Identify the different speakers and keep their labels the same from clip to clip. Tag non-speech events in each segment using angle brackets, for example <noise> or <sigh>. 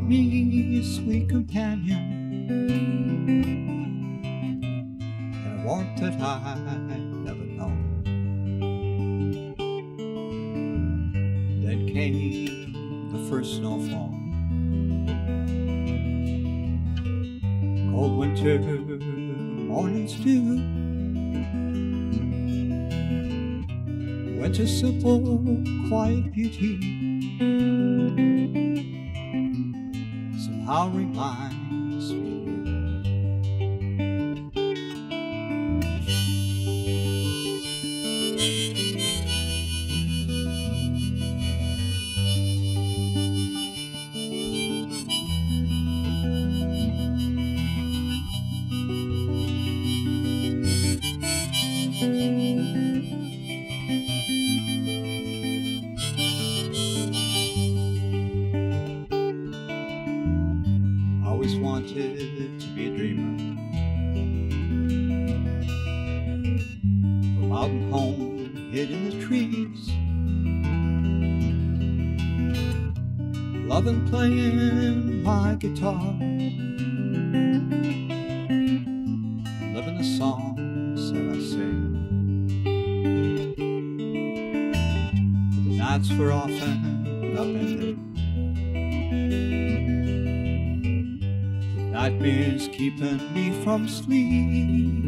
Speaker 1: me, a sweet companion, and a warmth that I never known. Then came the first snowfall, cold winter mornings too. Simple, quiet beauty I'll remind guitar, loving the songs that I sing. But the nights were often up ended. The nightmares keeping me from sleep.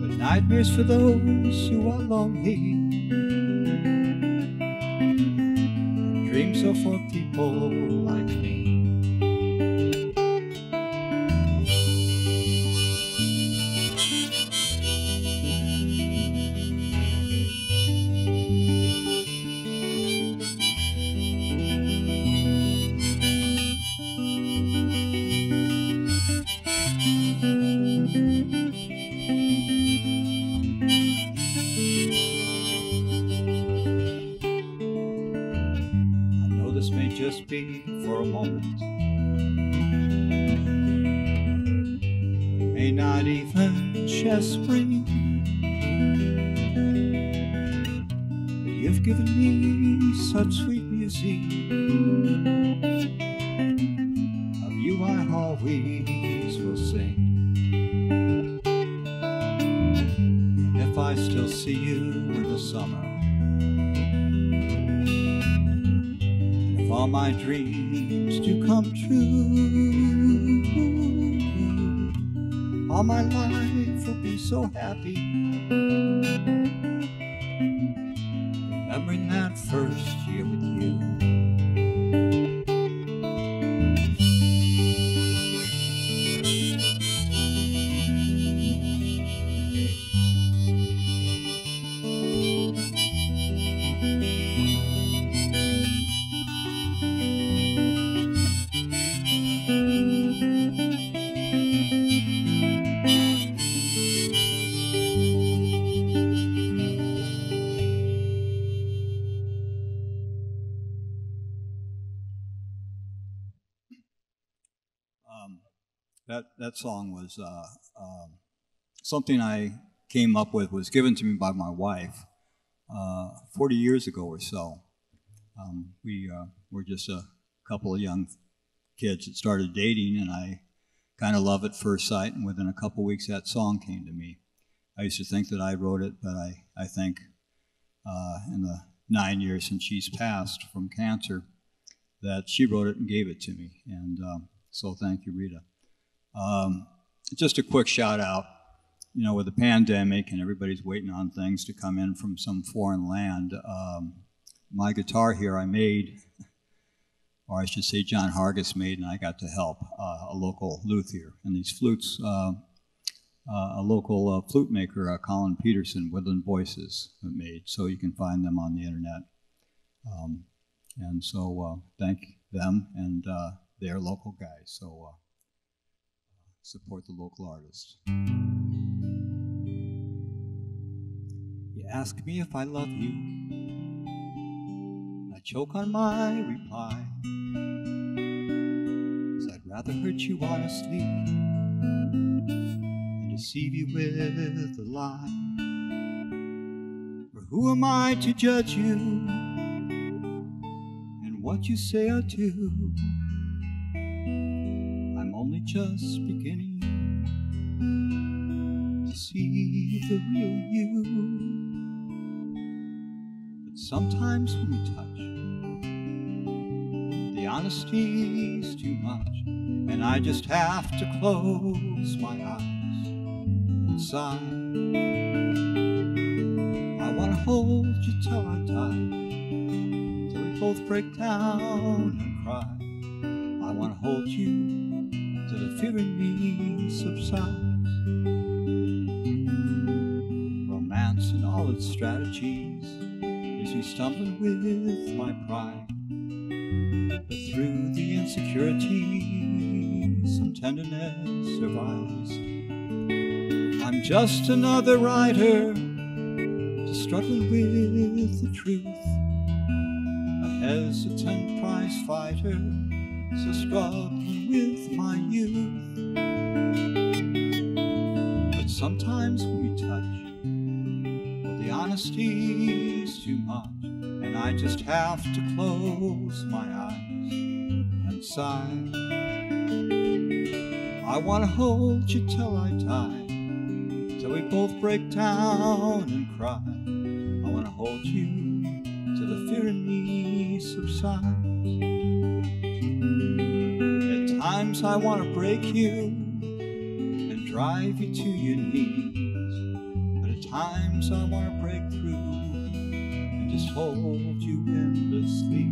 Speaker 1: But nightmares for those who are lonely. Dreams are for people like me. may not even chest ring. You've given me such sweet music. Of you I always will sing. And if I still see you in the summer, if all my dreams do come true that that song was uh, um, something I came up with. Was given to me by my wife uh, 40 years ago or so. Um, we uh, were just a couple of young kids that started dating, and I kind of love at first sight. And within a couple weeks, that song came to me. I used to think that I wrote it, but I I think uh, in the nine years since she's passed from cancer that she wrote it and gave it to me. And um, so thank you, Rita. Um, just a quick shout out. You know, with the pandemic and everybody's waiting on things to come in from some foreign land, um, my guitar here I made, or I should say John Hargis made, and I got to help uh, a local luthier. And these flutes, uh, uh, a local uh, flute maker, uh, Colin Peterson, Woodland Voices, made. So you can find them on the internet. Um, and so uh, thank them, and uh, they're local guys. So uh, support the local artist. You ask me if I love you. I choke on my reply. Cause I'd rather hurt you honestly than deceive you with a lie. For who am I to judge you and what you say or do? Just beginning to see the real you. But sometimes when we touch, the honesty's too much, and I just have to close my eyes and sigh. I wanna hold you till I die, till we both break down and cry. I wanna hold you in subsides. Romance and all its strategies leaves me stumbling with my pride. But through the insecurity, some tenderness survives. I'm just another writer, struggling with the truth. A hesitant prize fighter, so struggling with my youth. But sometimes we touch, well, the honesty's too much, and I just have to close my eyes and sigh. I wanna hold you till I die, till we both break down and cry. I wanna hold you till the fear in me subsides. I wanna break you and drive you to your knees, but at times I wanna break through and just hold you endlessly.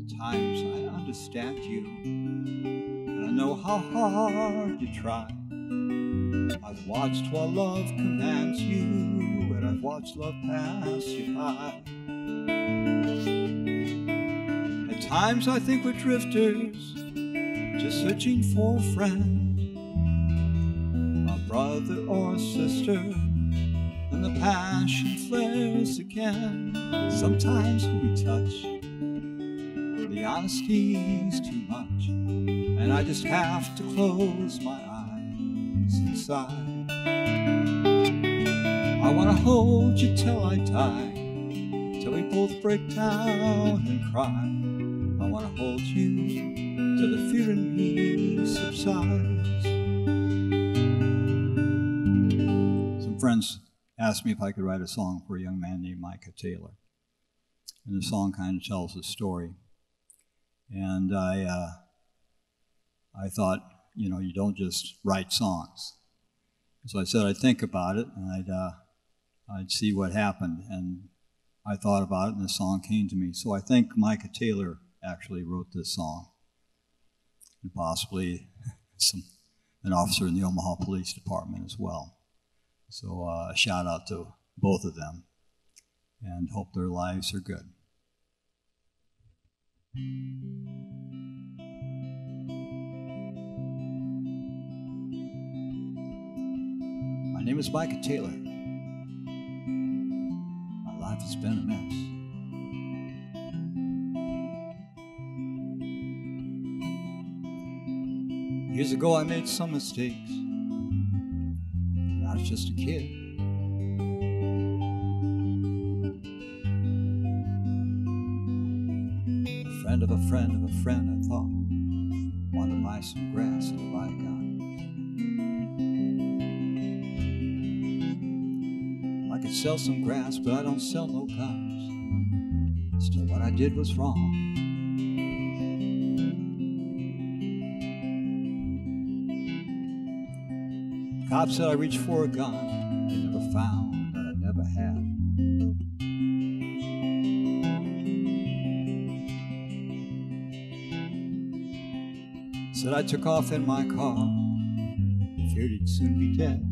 Speaker 1: at times I understand you, and I know how hard you try. I've watched while love commands you, and I've watched love pass you by. Times I think we're drifters, just searching for a friend, a brother or a sister, and the passion flares again. Sometimes when we touch, the honesty's too much, and I just have to close my eyes and sigh. I wanna hold you till I die, till we both break down and cry. Wanna hold you till the fear in me subsides. Some friends asked me if I could write a song for a young man named Micah Taylor. And the song kind of tells a story. And I, uh, I thought, you know, you don't just write songs. So I said I'd think about it and I'd, uh, I'd see what happened. And I thought about it and the song came to me. So I think Micah Taylor actually wrote this song. And possibly <laughs> some, an officer in the Omaha Police Department as well. So uh, a shout out to both of them and hope their lives are good. My name is Micah Taylor. My life has been a mess. Years ago, I made some mistakes. I was just a kid. A friend of a friend of a friend, I thought, wanted to buy some grass at a buy I could sell some grass, but I don't sell no cars. Still, what I did was wrong. Cops said I reached for a gun. They never found that I never had. Said I took off in my car. feared he'd soon be dead.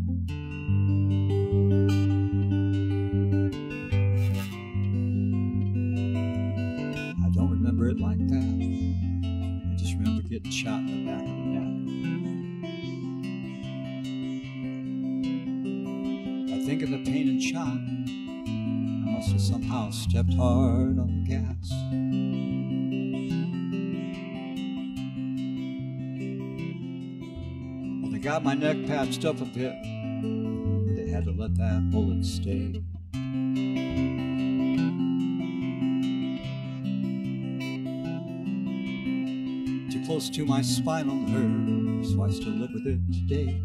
Speaker 1: Think of the pain and shock. I must have somehow stepped hard on the gas. Well, they got my neck patched up a bit. They had to let that bullet stay. Too close to my spinal nerve, so I still live with it today.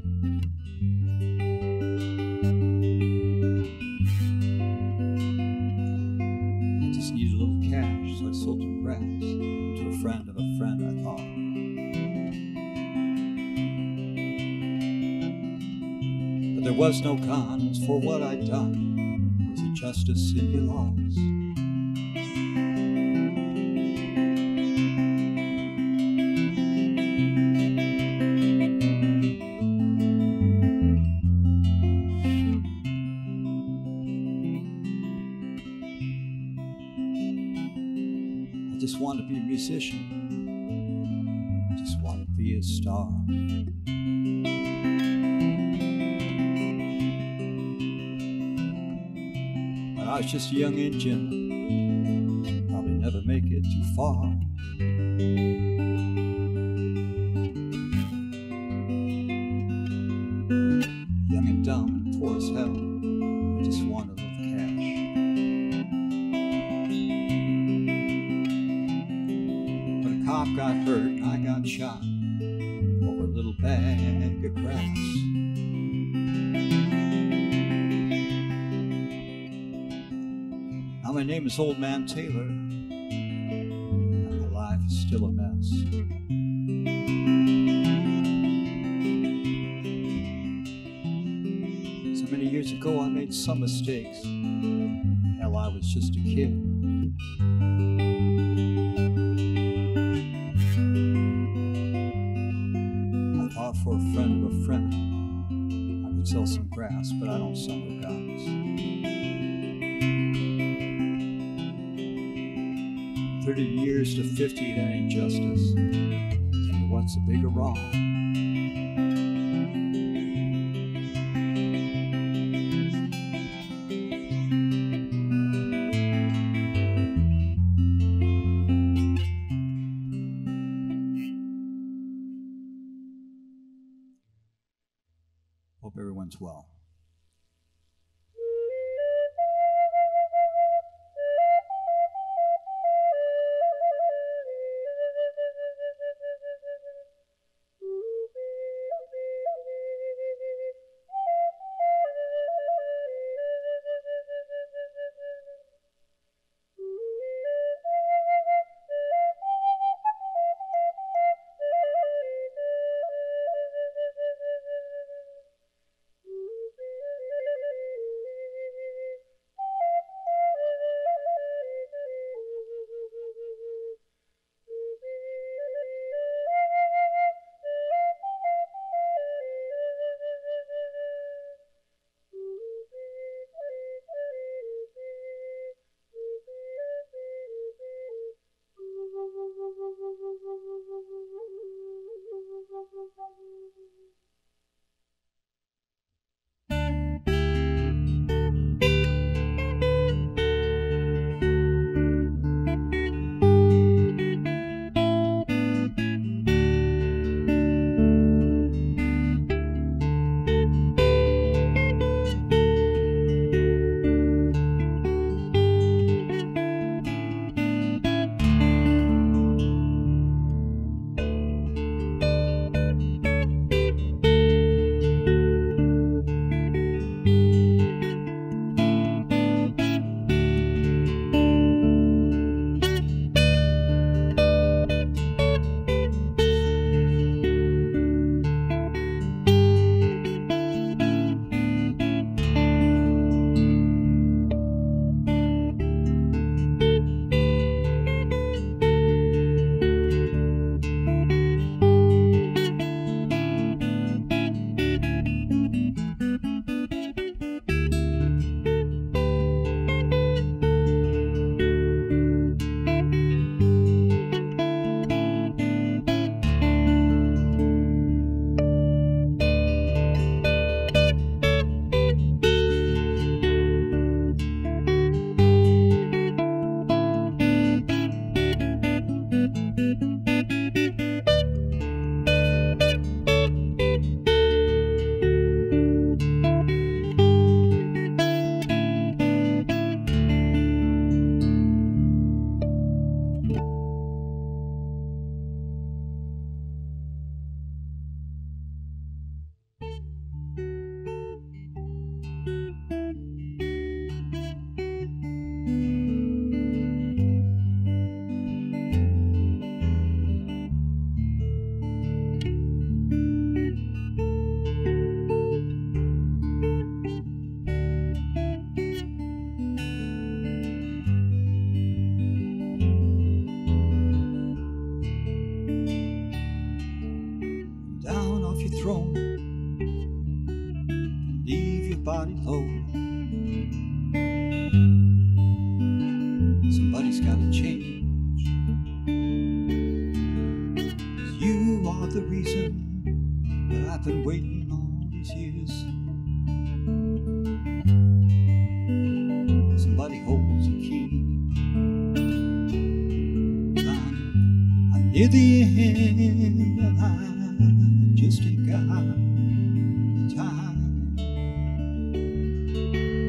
Speaker 1: Was no cons for what I'd done. Was it justice in your laws? A young engine. Probably never make it too far. Young and dumb and poor as hell. I just want a little cash. But a cop got hurt and I got shot over a little bag of grass. My name is Old Man Taylor, and my life is still a mess. So many years ago I made some mistakes. Hell, I was just a kid. 30 years to fifty—that injustice. And what's a bigger wrong?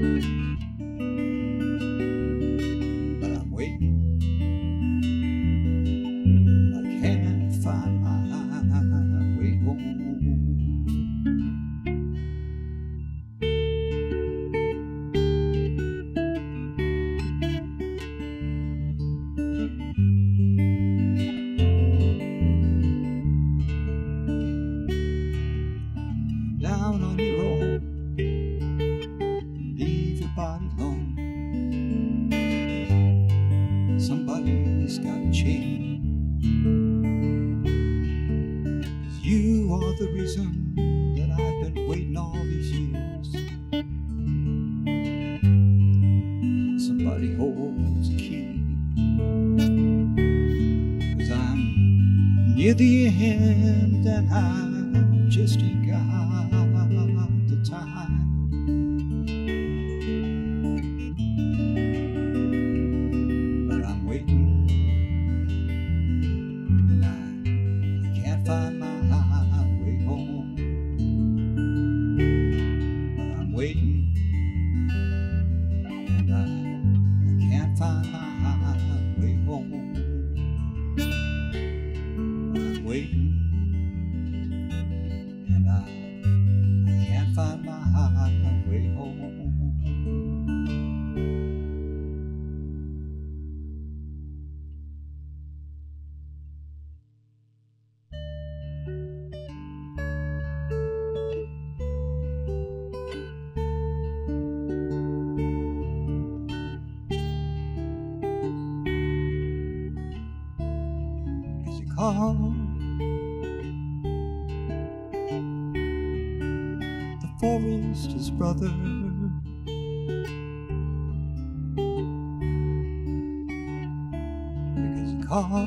Speaker 1: But near the end and I just ain't got the time. As you call the brother. Because you call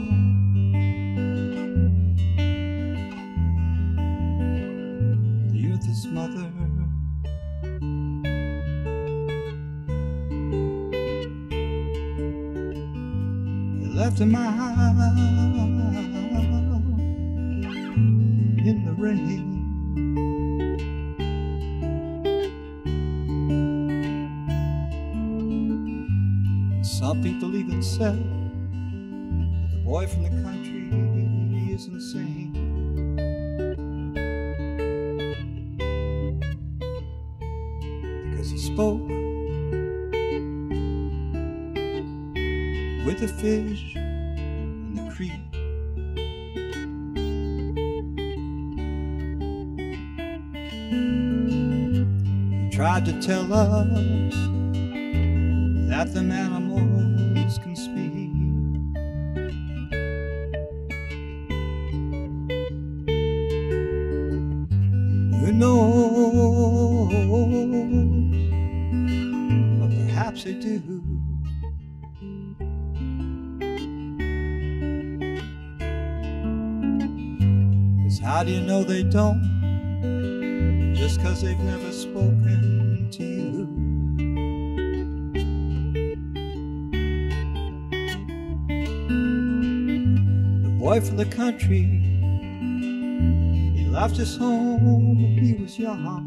Speaker 1: people even said that the boy from the country is insane. Because he spoke with the fish in the creek. He tried to tell us perhaps they do. Cause how do you know they don't? Just cause they've never spoken to you. The boy from the country, he left his home when he was young.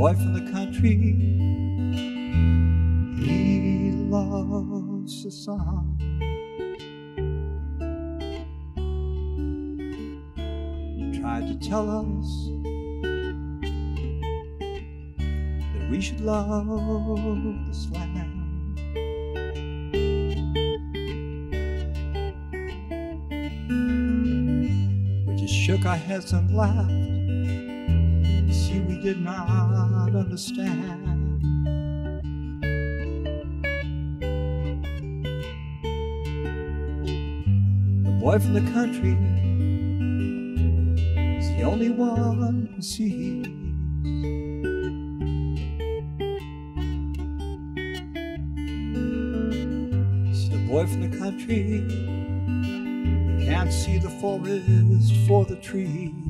Speaker 1: Boy from the country, he loves the sun. He tried to tell us that we should love this land. We just shook our heads and laughed. Did not understand. The boy from the country, is the only one who sees. It's the boy from the country can't see the forest for the trees.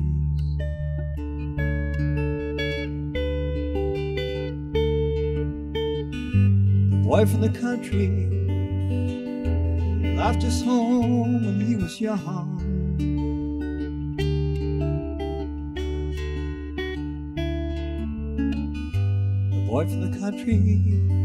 Speaker 1: Boy from the country left his home when he was young. The boy from the country